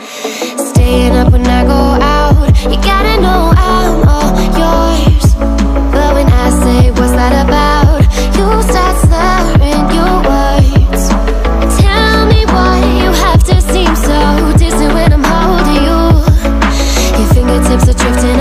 Staying up when I go out You gotta know I'm all yours. But when I say what's that about? You start slurring your words. Tell me why you have to seem so distant When I'm holding you. Your fingertips are drifting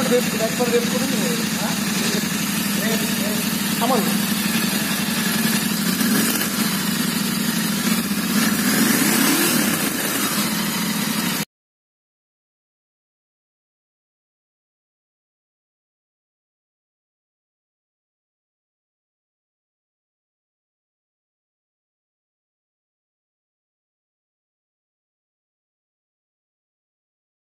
একবার rape করে আমার